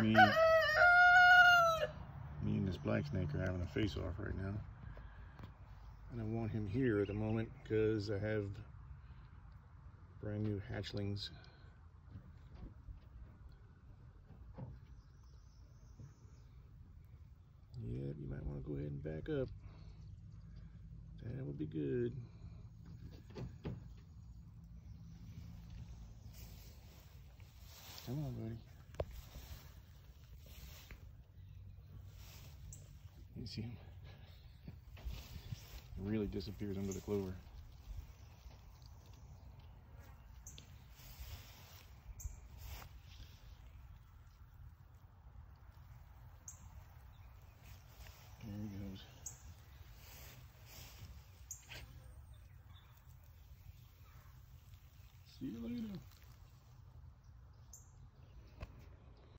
me, me and this black snake are having a face-off right now. And I want him here at the moment because I have brand new hatchlings. Yep, you might want to go ahead and back up. That would be good. Come on, buddy. You see him? He really disappears under the clover. There he goes. See you later.